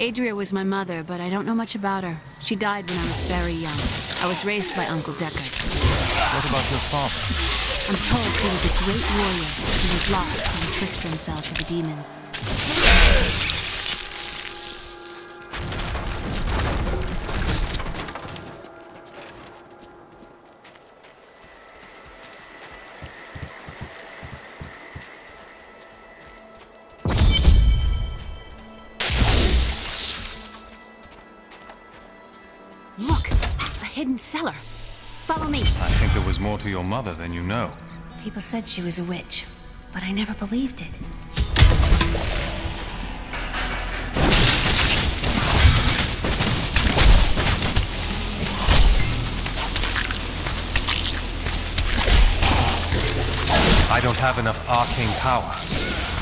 Adria was my mother, but I don't know much about her. She died when I was very young. I was raised by Uncle Deckard. What about your father? I'm told he was a great warrior He was lost when Tristram fell to the demons. Cellar! Follow me! I think there was more to your mother than you know. People said she was a witch, but I never believed it. I don't have enough arcane power.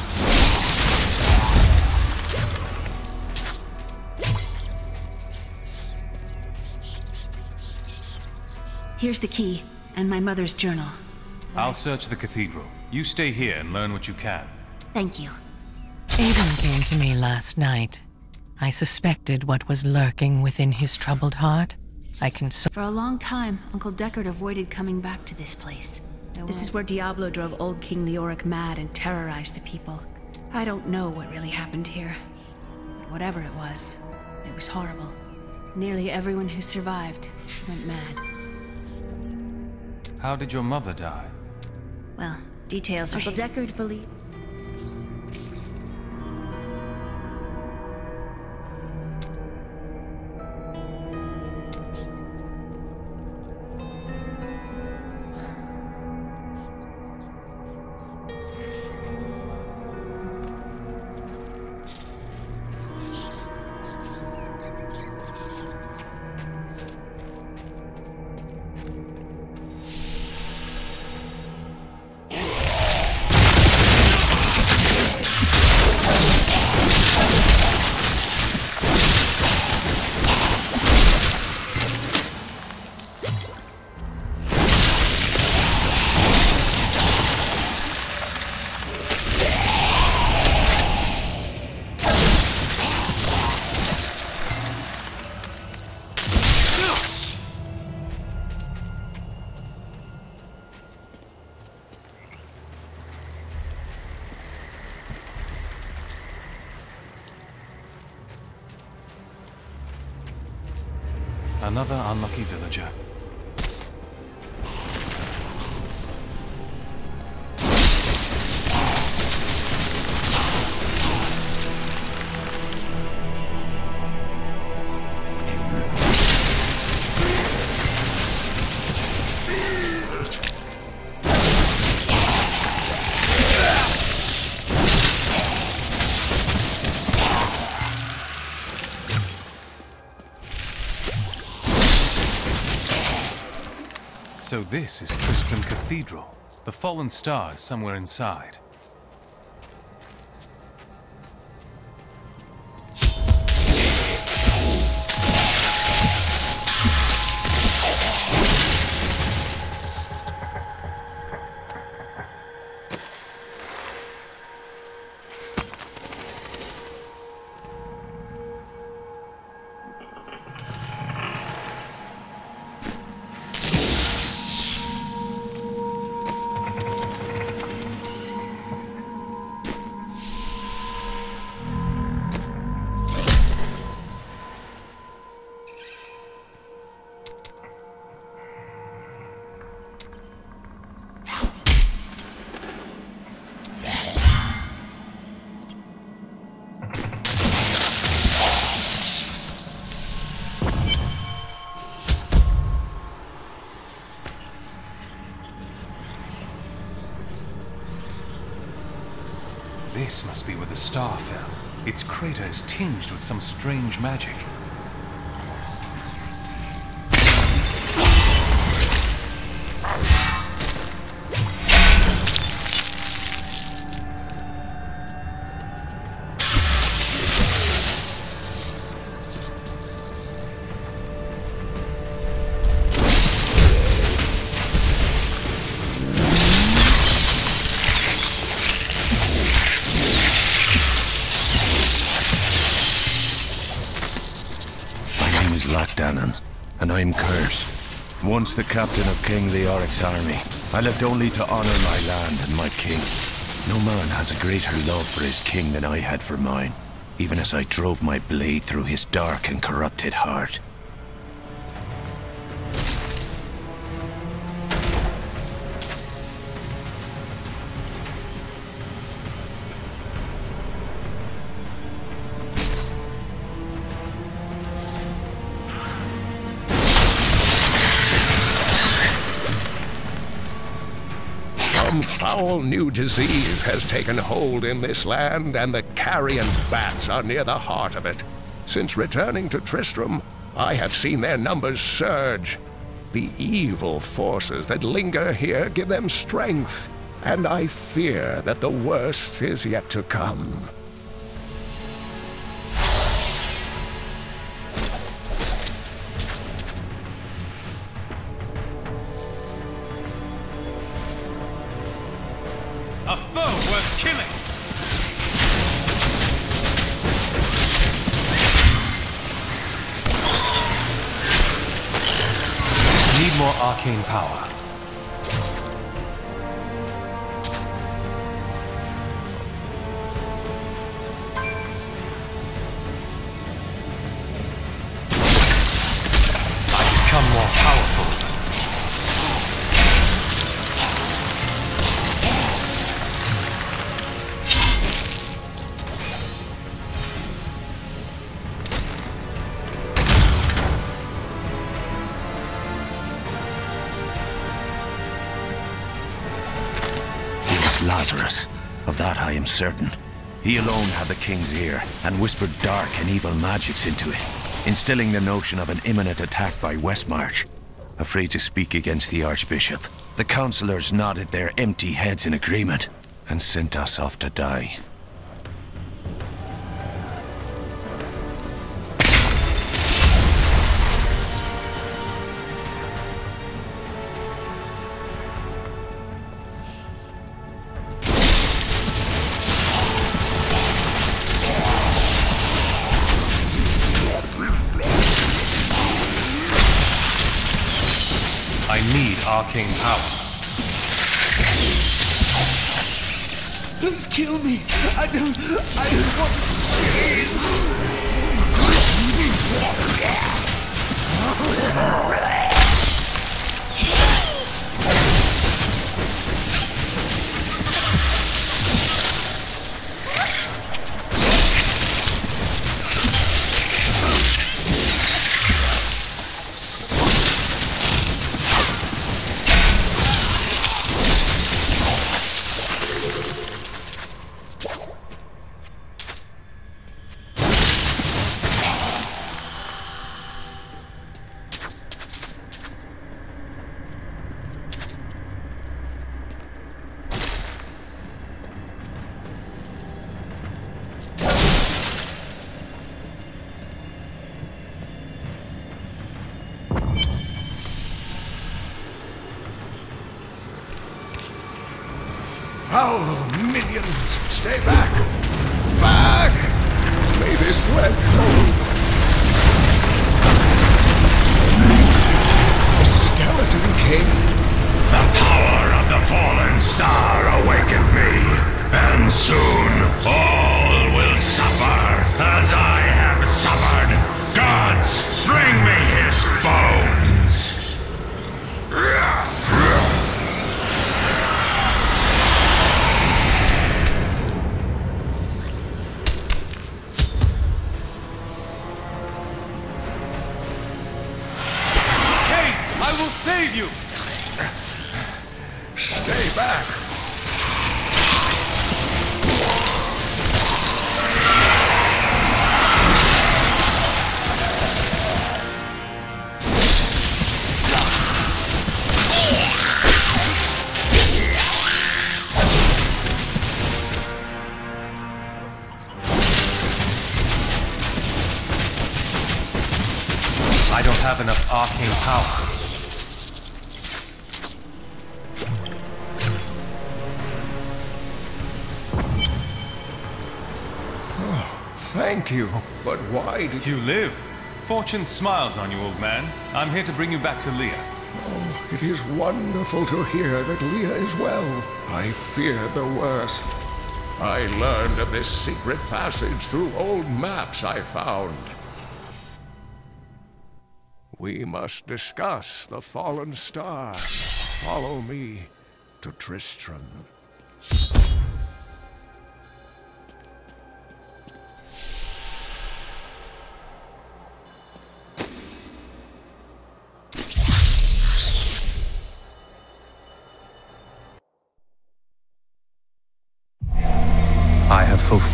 Here's the key, and my mother's journal. I'll search the cathedral. You stay here and learn what you can. Thank you. Aidan came to me last night. I suspected what was lurking within his troubled heart. I consoled. For a long time, Uncle Deckard avoided coming back to this place. This is where Diablo drove old King Leoric mad and terrorized the people. I don't know what really happened here. But whatever it was, it was horrible. Nearly everyone who survived went mad. How did your mother die? Well, details are. Uncle Deckard believed. Another unlucky villager. So this is Tristram Cathedral. The fallen star is somewhere inside. This must be where the star fell. Its crater is tinged with some strange magic. Once the captain of King Leoric's army, I lived only to honor my land and my king. No man has a greater love for his king than I had for mine, even as I drove my blade through his dark and corrupted heart. Foul new disease has taken hold in this land, and the carrion bats are near the heart of it. Since returning to Tristram, I have seen their numbers surge. The evil forces that linger here give them strength, and I fear that the worst is yet to come. More arcane power. The king's ear and whispered dark and evil magics into it, instilling the notion of an imminent attack by Westmarch. Afraid to speak against the Archbishop, the councillors nodded their empty heads in agreement and sent us off to die. Power. Please kill me. I don't. I don't want to change. Foul minions, stay back! Back! May this ledge hold. The Skeleton King? The power of the fallen star awakened me, and soon all will suffer as I have suffered. Gods, bring me his bones! Stay back! I don't have enough arcane power. Thank you, but why did you... Live. Fortune smiles on you, old man. I'm here to bring you back to Leah. Oh, it is wonderful to hear that Leah is well. I feared the worst. I learned of this secret passage through old maps I found. We must discuss the fallen star. Follow me to Tristram.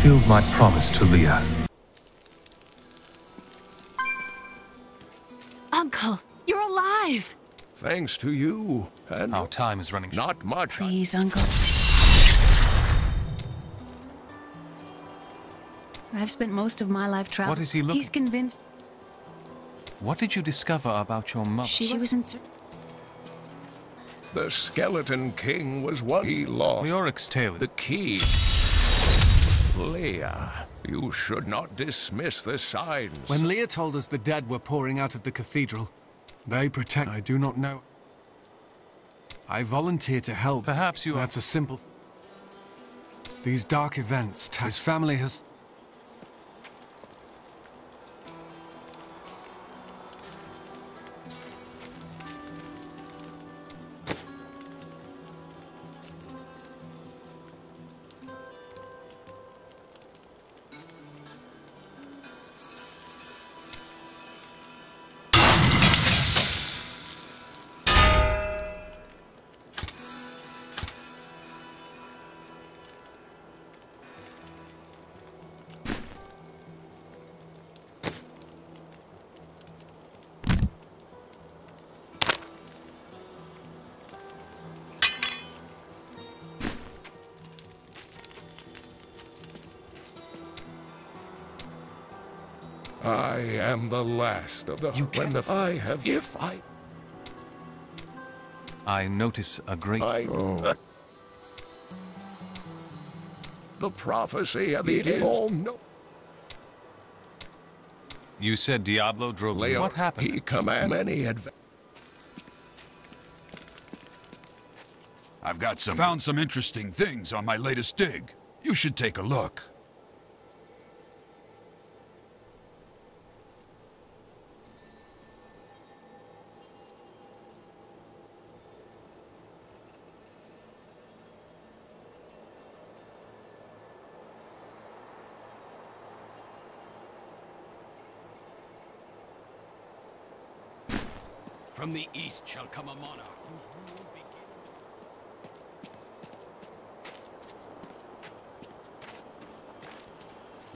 Fulfilled my promise to Leah. Uncle, you're alive! Thanks to you, and Our time is running short. not much. Please, Uncle. I've spent most of my life traveling. What is he looking- He's convinced What did you discover about your mother? she was in. cer- The Skeleton King was what he lost. Leoric's tale The key. Leah, you should not dismiss the signs. When Leah told us the dead were pouring out of the cathedral, they protect. I do not know. I volunteer to help. Perhaps you are- That's a simple. These dark events. His family has. I am the last of the. You when the I have. If I. I notice a great... I. Oh. The prophecy of the all no. You said Diablo drove... Leo, What happened? He command many adv- I've got some found some interesting things on my latest dig. You should take a look. From the east shall come a monarch whose rule begins.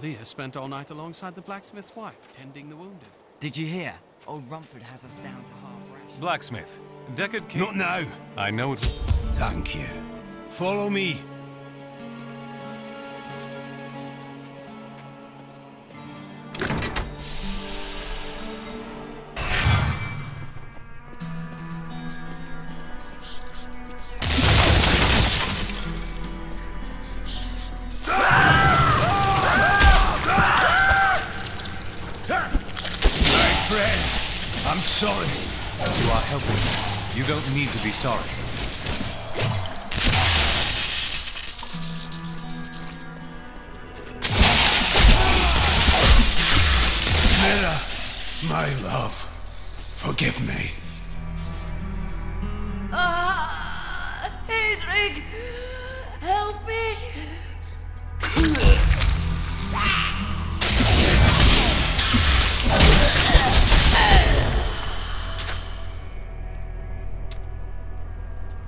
Leah spent all night alongside the blacksmith's wife, tending the wounded. Did you hear? Old Rumford has us down to half ration. Blacksmith. Deckard King... Not now. I know it... Thank you. Follow me. Forgive me. Ah, Haedrig, help me.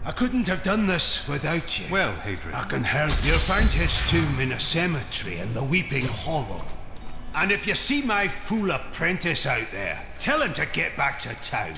I couldn't have done this without you. Well, Hadrian. I can help. You'll find his tomb in a cemetery in the Weeping Hollow. And if you see my fool apprentice out there, tell him to get back to town.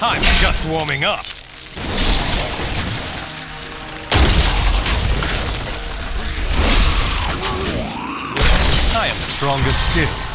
I'm just warming up. I am stronger still.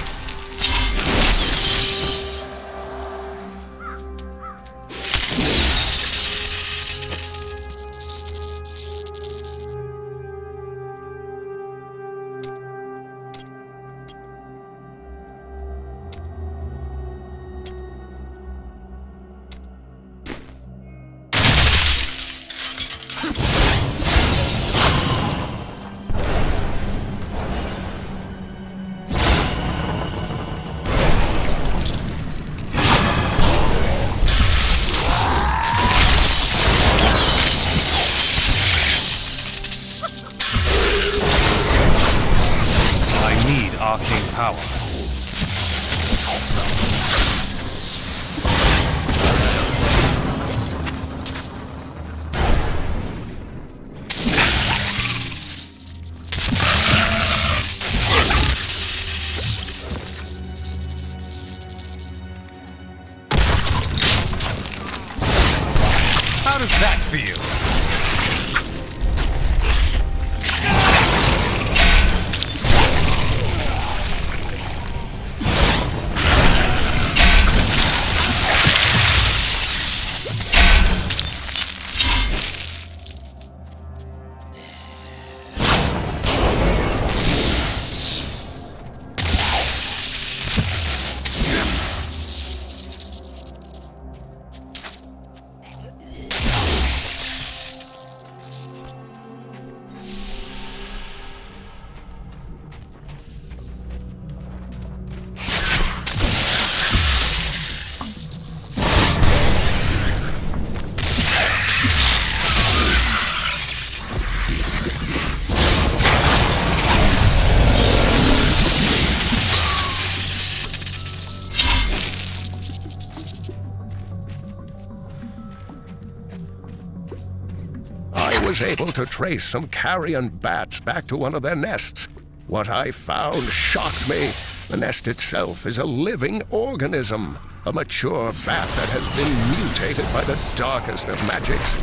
Able to trace some carrion bats back to one of their nests. What I found shocked me. The nest itself is a living organism, a mature bat that has been mutated by the darkest of magics.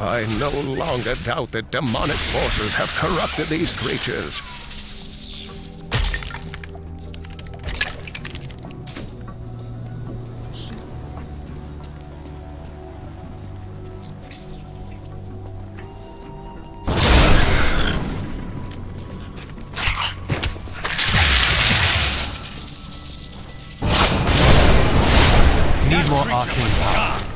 I no longer doubt that demonic forces have corrupted these creatures. need more arcane power.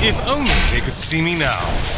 If only they could see me now.